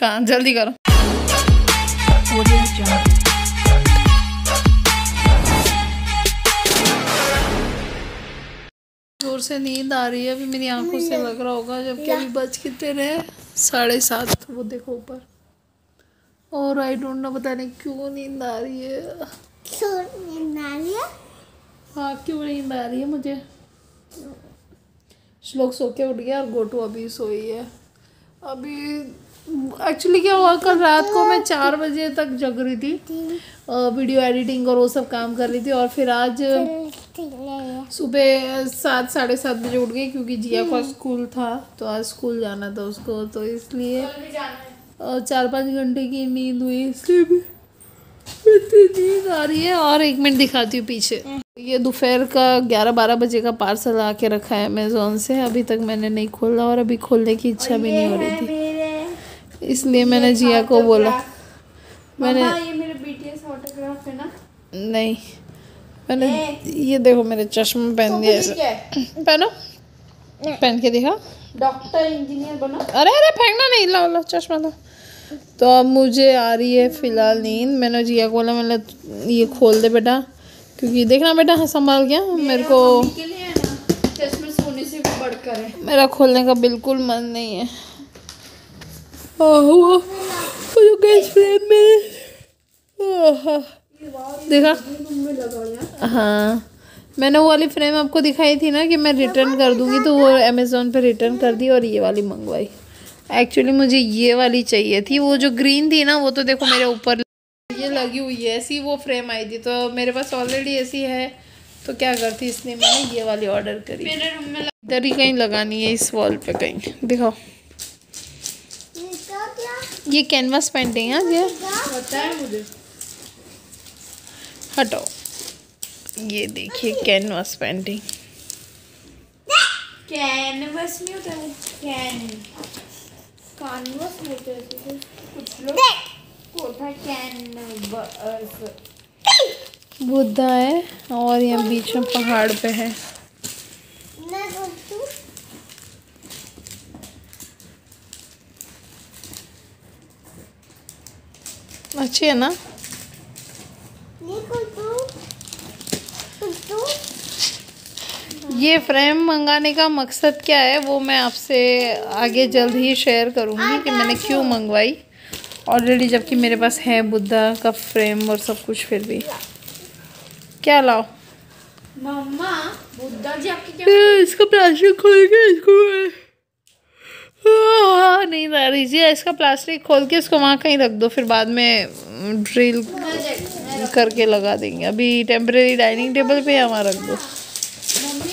कहाँ जल्दी करो। ज़ोर से नींद आ रही है अभी मेरी आँखों से लग रहा होगा जबकि अभी बज कितने रहे साढ़े सात वो देखो ऊपर। और आई डोंट नो पता नहीं क्यों नींद आ रही है। हाँ? क्यों नींद आ रही है मुझे? श्लोक सो के उठ गया और गोटू अभी सोई है। अभी एक्चुअली क्या हुआ? कल रात को मैं चार बजे तक जग रही थी वीडियो एडिटिंग और वो सब काम कर रही थी और फिर आज सुबह सात साढ़े सात बजे उठ गई क्योंकि जिया का स्कूल था तो आज स्कूल जाना था उसको तो इसलिए चार पाँच घंटे की नींद हुई इसलिए भी इतनी नींद आ रही है। और एक मिनट दिखाती हूँ पीछे। ये दोपहर का ग्यारह बारह बजे का पार्सल आके रखा है अमेजोन से। अभी तक मैंने नहीं खोला और अभी खोलने की इच्छा भी नहीं हो रही थी। इसलिए मैंने जिया को बोला। मैंने ये मेरे बीटीएस ऑटोग्राफ है ना? नहीं। मैंने ये देखो मेरे चश्मा पहन दिया पहनो। पहन के दिखा। डॉक्टर इंजीनियर बनो। अरे अरे फेंकना नहीं। ला ला चश्मा तो तो अब मुझे आ रही है फ़िलहाल नींद। मैंने जिया को बोला मैंने ये खोल दे बेटा। क्योंकि देखना बेटा हाँ संभाल गया। मेरे को मेरा खोलने का बिल्कुल मन नहीं है। वो वो जो गैस फ्रेम में देखा? हाँ। मैंने वो वाली फ्रेम आपको दिखाई थी ना कि मैं रिटर्न कर दूँगी तो वो अमेज़ोन पे रिटर्न कर दी और ये वाली मंगवाई। एक्चुअली मुझे ये वाली चाहिए थी। वो जो ग्रीन थी ना वो तो देखो मेरे ऊपर ये लगी हुई है। ऐसी वो फ्रेम आई थी तो मेरे पास ऑलरेडी ऐसी है। तो क्या करती इसलिए मैंने ये वाली ऑर्डर करी। इधर ही कहीं लगानी है इस वॉल पे कहीं। दिखाओ। ये कैनवास पेंटिंग है ये। पता है मुझे हटाओ ये देखिए कैनवास पेंटिंग कैनवस नहीं होता वो कैन कानवस बोलते हैं कुछ लोग होता है कैनवस बुद्धा है और यहाँ बीच में पहाड़ पे है। अच्छी है ना? ये फ्रेम मंगाने का मकसद क्या है वो मैं आपसे आगे जल्द ही शेयर करूँगी कि मैंने क्यों मंगवाई। ऑलरेडी जबकि मेरे पास है बुद्धा का फ्रेम और सब कुछ फिर भी। क्या लाओ? मम्मा बुद्धा जी आपकी क्या इसका प्लास्टिक खोल के इसको नींद आ रही जी इसका प्लास्टिक खोल के इसको वहाँ कहीं रख दो फिर बाद में ड्रिल करके लगा देंगे। अभी टेम्परेरी डाइनिंग टेबल पे यहाँ रख दो। मम्मी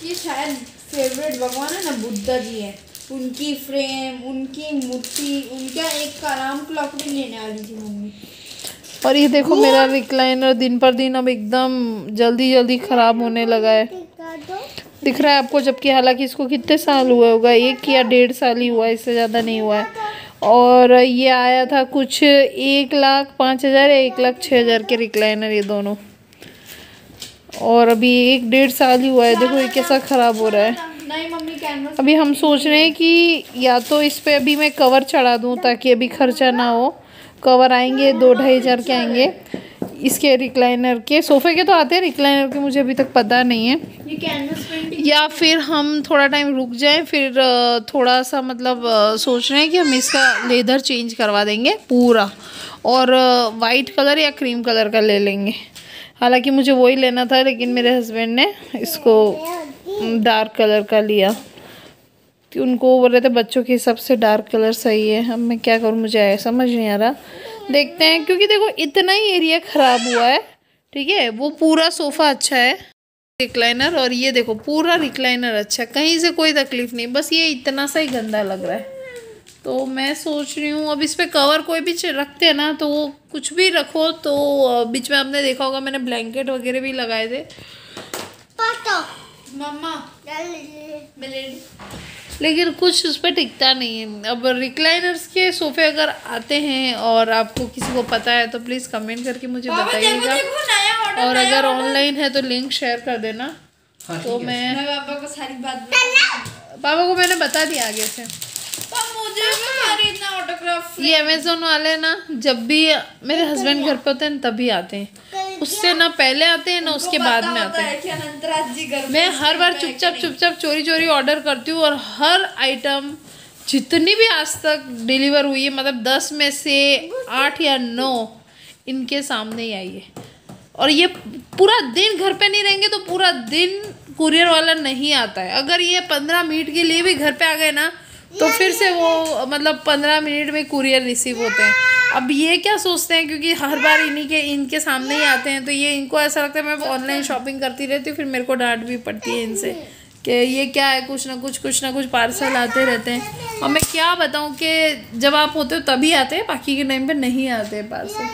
की शायद फेवरेट भगवान है ना बुद्धा जी है। उनकी फ्रेम उनकी मूर्ति उनका एक कराम क्लॉक भी लेने वाली थी मम्मी। और ये देखो मेरा रिक्लाइनर दिन पर दिन अब एकदम जल्दी जल्दी ख़राब होने लगा है। दिख रहा है आपको जबकि हालाँकि इसको कितने साल हुआ होगा? एक या डेढ़ साल ही हुआ इससे ज़्यादा नहीं हुआ है। और ये आया था कुछ एक लाख पाँच हज़ार या एक लाख छः हज़ार के रिक्लाइनर ये दोनों। और अभी एक डेढ़ साल ही हुआ है। देखो ये कैसा ख़राब हो रहा है। अभी हम सोच रहे हैं कि या तो इस पर अभी मैं कवर चढ़ा दूँ ताकि अभी खर्चा ना हो। कवर आएँगे दो ढाई हज़ार के आएँगे। इसके रिक्लाइनर के सोफ़े के तो आते हैं रिक्लाइनर के मुझे अभी तक पता नहीं है। ये या फिर हम थोड़ा टाइम रुक जाएँ फिर थोड़ा सा मतलब सोच रहे हैं कि हम इसका लेदर चेंज करवा देंगे पूरा। और वाइट कलर या क्रीम कलर का ले लेंगे। हालाँकि मुझे वही लेना था लेकिन मेरे हस्बैंड ने इसको डार्क कलर का लिया। कि उनको बोल रहे थे बच्चों के हिसाब से डार्क कलर सही है। अब मैं क्या करूँ मुझे आया समझ नहीं आ रहा। देखते हैं क्योंकि देखो इतना ही एरिया ख़राब हुआ है ठीक है? वो पूरा सोफ़ा अच्छा है रिक्लाइनर और ये देखो पूरा रिक्लाइनर अच्छा है। कहीं से कोई तकलीफ़ नहीं बस ये इतना सा ही गंदा लग रहा है। तो मैं सोच रही हूँ अब इस पर कवर कोई भी रखते हैं ना तो वो कुछ भी रखो तो बीच में आपने देखा होगा मैंने ब्लैंकेट वगैरह भी लगाए थे। मम्मा। मिले लेकिन कुछ उस पर टिकता नहीं है। अब रिक्लाइनर्स के सोफे अगर आते हैं और आपको किसी को पता है तो प्लीज़ कमेंट करके मुझे बताइएगा। देखो नया ऑर्डर और अगर ऑनलाइन है तो लिंक शेयर कर देना। तो मैं पापा को सारी बात पापा को मैंने बता दिया आगे से। तो मुझे ये अमेजोन वाले ना जब भी मेरे हस्बैंड घर पे होते हैं तभी आते हैं। उससे ना पहले आते हैं ना उसके बाद में आते हैं मैं हर बार चुपचाप चुपचाप चोरी चोरी ऑर्डर करती हूँ और हर आइटम जितनी भी आज तक डिलीवर हुई है मतलब दस में से आठ या नौ इनके सामने ही आई है। और ये पूरा दिन घर पे नहीं रहेंगे तो पूरा दिन कुरियर वाला नहीं आता है। अगर ये पंद्रह मिनट के लिए भी घर पे आ गए ना तो फिर से वो मतलब पंद्रह मिनट में कुरियर रिसीव होते हैं। अब ये क्या सोचते हैं? क्योंकि हर बार इन्हीं के इनके सामने ही आते हैं तो ये इनको ऐसा लगता है मैं ऑनलाइन शॉपिंग करती रहती हूँ फिर मेरे को डांट भी पड़ती है इनसे कि ये क्या है कुछ ना कुछ कुछ ना कुछ पार्सल आते रहते हैं। और मैं क्या बताऊँ कि जब आप होते हो तभी आते हैं बाकी के टाइम पर नहीं आते हैं पार्सल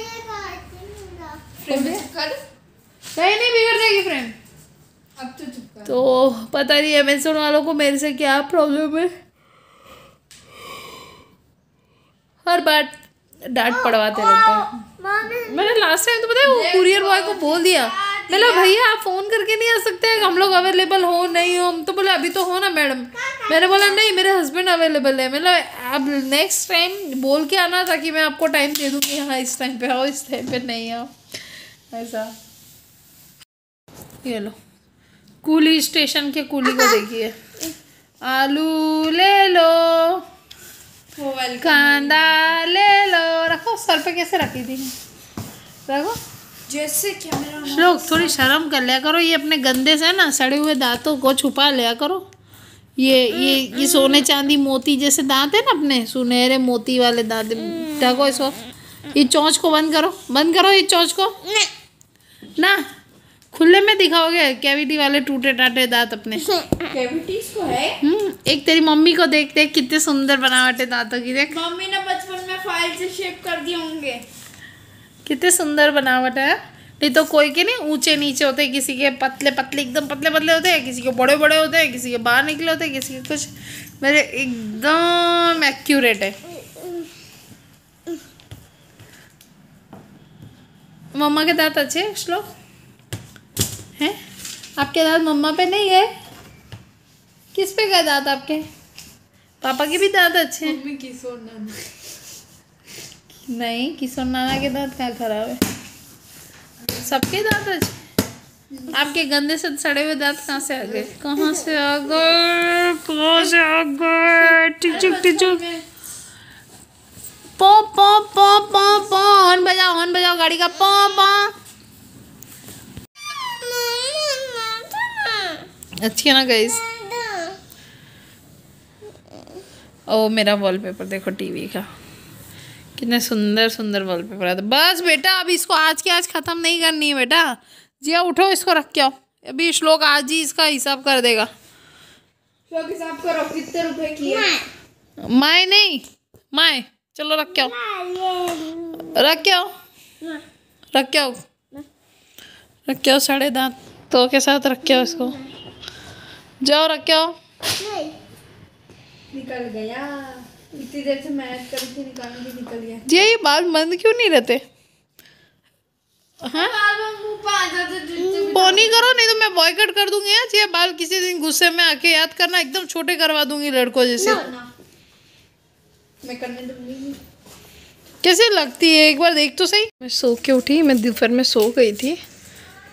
नहीं नहीं बिगड़ जाएगी फ्रेंड अब तो तो पता नहीं अमेजोन वालों को मेरे से क्या प्रॉब्लम है? हर बार डांट पड़वाते रहते हैं। मैंने लास्ट टाइम तो पता है वो कुरियर बॉय को बोल दिया। मैंने भैया आप फ़ोन करके नहीं आ सकते हम लोग अवेलेबल हो नहीं हो हम तो बोले अभी तो हो ना मैडम मैंने बोला नहीं मेरे हस्बैंड अवेलेबल है। मतलब अब नेक्स्ट टाइम बोल के आना ताकि मैं आपको टाइम दे दूँगी हाँ इस टाइम पे आओ इस टाइम पे नहीं आओ। ऐसा। ये लो। कूली स्टेशन के कूली को देखिए। आलू ले लो। कांदा ले लो रखो सर पे कैसे रखी थी रखो जैसे क्या मेरा लोग थोड़ी शर्म कर लिया करो ये अपने गंदे से ना सड़े हुए दांतों को छुपा लिया करो। ये ये ये सोने चांदी मोती जैसे दांत है ना अपने सुनहरे मोती वाले दांत। देखो इसको। ये चोंच को बंद करो बंद करो ये चोंच को। ना खुले में दिखाओगे? कैविटी वाले टूटे टाटे दांत अपने। कैविटीज को है? हम्म एक तेरी मम्मी को देख देख कितने सुंदर बनावटे दांतों की देख। मम्मी ने बचपन में फ़ाइल से शेप कर दिए होंगे। कितने सुंदर बनावट है। नहीं तो कोई के नहीं ऊँचे नीचे होते हैं किसी के पतले पतले एकदम पतले पतले होते हैं किसी के बड़े बड़े होते हैं किसी के बाहर निकले होते हैं किसी के कुछ। मेरे एकदम एक्यूरेट है। मम्मा के दांत अच्छे हैं श्लोक? हैं? आपके दांत मम्मा पे नहीं है किस पे गए दांत आपके? पापा के भी दांत अच्छे हैं? मम्मी की सोना नहीं किशोर नाना के दांत क्या खराब है? सबके दांत अच्छे आपके गंदे से सड़े हुए दांत कहाँ से आ गए? कहाँ से आ गए? कहाँ से आ गए? टिचुक टिचुक। पो पो पो पो पो हॉर्न बजाओ हॉर्न बजाओ गाड़ी का पो पो। अच्छी है ना गाइस ओ मेरा वॉलपेपर देखो टीवी का। कितने सुंदर सुंदर वॉलपेपर आता बस बेटा अब इसको आज की आज ख़त्म नहीं करनी है बेटा। जिया उठो इसको रख के आओ। अभी श्लोक आज ही इसका हिसाब कर देगा। श्लोक हिसाब करो कितने रुपए की माए नहीं माए चलो रख के आओ। रख के आओ। रख के आओ। रख के आओ साढ़े दांत तो के साथ रख के आओ इसको। जाओ रख निकल गया। इतनी देर से मेहनत करी थी निकालने की निकल गया। ये बाल बंद क्यों नहीं रहते? हाँ? पोनी करो नहीं तो मैं बॉयकट कर दूँगी आज ये बाल किसी दिन गुस्से में आके याद करना एकदम छोटे करवा दूँगी लड़कों जैसे। ना, ना। मैं करने दूँगी। कैसे लगती है? एक बार देख तो सही। मैं सो के उठी मैं दोपहर में सो गई थी।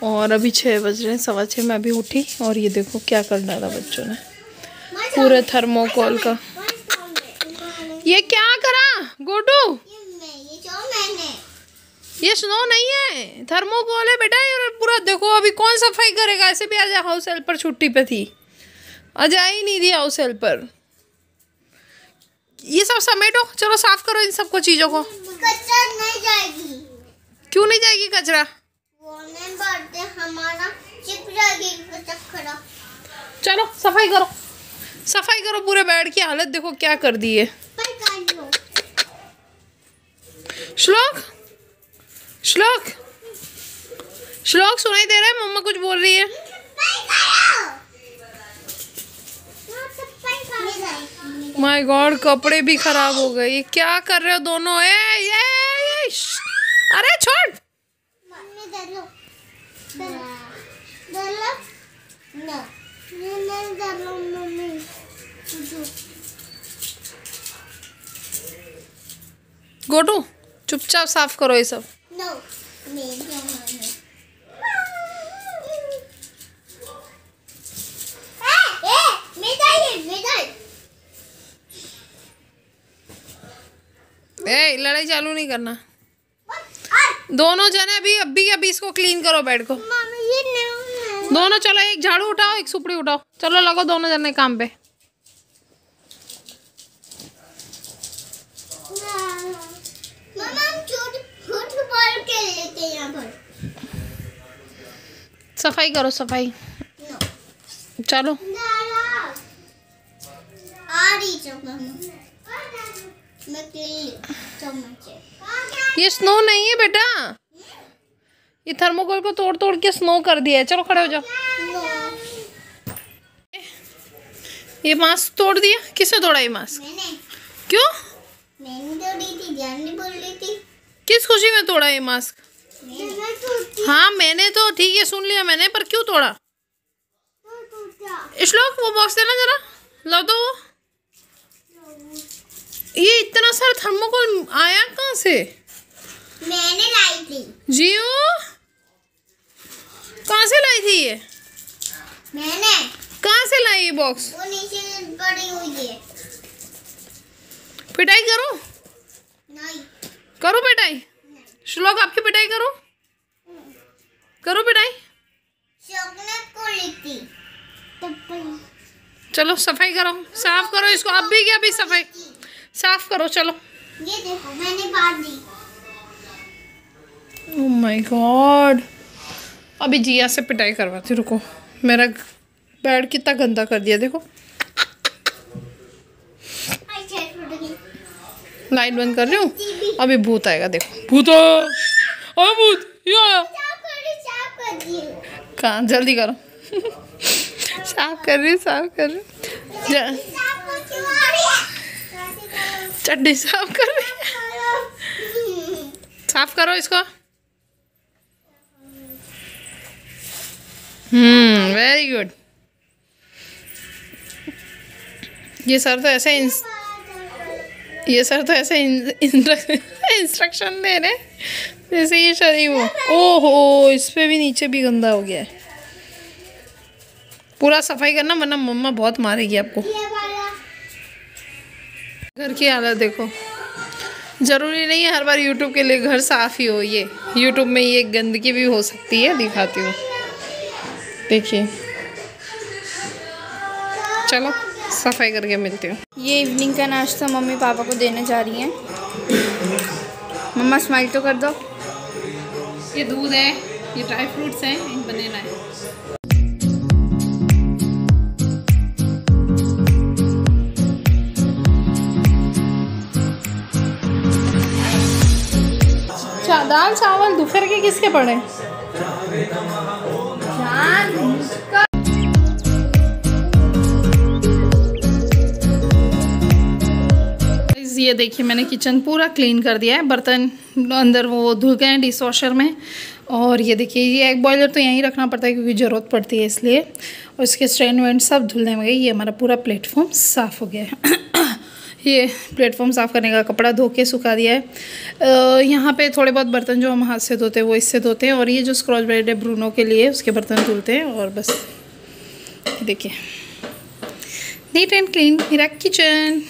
और अभी छः बज रहे हैं सवा छः में अभी उठी और ये देखो क्या कर डाला बच्चों ने। पूरे थर्मोकोल का। ये क्या करा? गोटू ये स्नो नहीं है। थर्मोकोल है बेटा ये पूरा देखो अभी कौन सफ़ाई करेगा? ऐसे भी आज हाउस हेल्पर छुट्टी पे थी। आज आ ही नहीं थी हाउस हेल्पर ये सब समेटो चलो साफ़ करो इन सबको चीज़ों को। नहीं जाएगी। क्यों नहीं जाएगी कचरा? बढ़ते हमारा चिप चलो सफ़ाई करो। सफ़ाई करो पूरे बेड की हालत देखो क्या कर दी है। श्लोक श्लोक श्लोक सुनाई दे रहा है मम्मा कुछ बोल रही है। माय गॉड कपड़े भी खराब हो गए। ये क्या कर रहे हो दोनों? ए ये ये श्श! अरे छोड़ मम्मी दे लो दे दे लो ना ये नहीं दे लो मम्मी जो गोटू चुपचाप साफ़ करो ये सब। नो मैं जमाना ए लड़ाई चालू नहीं करना। दोनों जने अभी अभी अभी इसको क्लीन करो बेड को। दोनों चलो, एक झाड़ू उठाओ, एक सुपड़ी उठाओ। चलो, लगो दोनों जने काम पे। सफ़ाई करो, सफ़ाई। चलो। ये स्नो नहीं है बेटा? ये थर्मोकोल को तोड़ तोड़ के स्नो कर दिया है। चलो खड़े हो जाओ। ये मास्क तोड़ दिया? किसने तोड़ा ये मास्क? मैंने। क्यों? मैंने तो थी जान बोल रही थी। किस खुशी में तोड़ा ये मास्क? मैंने हाँ मैंने तो ठीक है सुन लिया मैंने पर क्यों तोड़ा? श्लोक वो बॉक्स देना जरा। ला दो वो। ये इतना सारा थर्मोकोल आया कहाँ से? मैंने लाई थी। जियो? कहाँ से लाई थी ये? मैंने। कहाँ से लाई ये बॉक्स वो नीचे पड़ी हुई है। पिटाई करो। नहीं। करो पिटाई। श्लोक आपकी पिटाई करो। करो पिटाई। चलो सफ़ाई करो। साफ़ करो इसको। अब भी क्या? अभी सफ़ाई। साफ़ करो चलो। ये देखो मैंने बात दी। ओह माय गॉड अभी जिया से पिटाई करवाती रुको। मेरा बेड कितना गंदा कर दिया देखो। लाइट बंद कर रही हूँ? अभी भूत आएगा देखो। भूत! अरे भूत! कहाँ? जल्दी करो। साफ़ कर रही साफ़ कर रही हूँ। साफ़ कर रही चड्डी साफ़ कर रही साफ़ करो इसको। हम्म वेरी गुड ये सर तो ऐसे इंस, ये सर तो ऐसे इंस्ट्रक्शन दे रहे जैसे ये शरीर हो ओहो इस पे भी नीचे भी गंदा हो गया है। पूरा सफ़ाई करना वरना मम्मा बहुत मारेगी आपको। घर की हालत देखो। ज़रूरी नहीं है हर बार यूट्यूब के लिए घर साफ़ ही हो ये। यूट्यूब में ये गंदगी भी हो सकती है दिखाती हूँ। देखिए। चलो सफ़ाई करके मिलती हूँ। ये इवनिंग का नाश्ता मम्मी पापा को देने जा रही हैं। मम्मा स्माइल तो कर दो। ये दूध है ये ड्राई फ्रूट्स हैं इन बनेना है। दाल चावल दोपहर के किसके पड़े? ये देखिए, मैंने किचन पूरा क्लीन कर दिया है। बर्तन अंदर वो धुल गए हैं डिश वॉशर में। और ये देखिए, ये एग बॉयलर तो यहीं रखना पड़ता है क्योंकि ज़रूरत पड़ती है इसलिए। और इसके स्टैंड वैंड सब धुलने में गई। ये हमारा पूरा प्लेटफॉर्म साफ़ हो गया है। ये प्लेटफॉर्म साफ़ करने का कपड़ा धो के सुखा दिया है। यहाँ पे थोड़े बहुत बर्तन जो हम हाथ से धोते हैं, वो इससे धोते हैं और ये जो स्क्रॉच ब्रेड है ब्रूनो के लिए, उसके बर्तन धुलते हैं और बस। देखिए। नीट एंड क्लीन मेरा किचन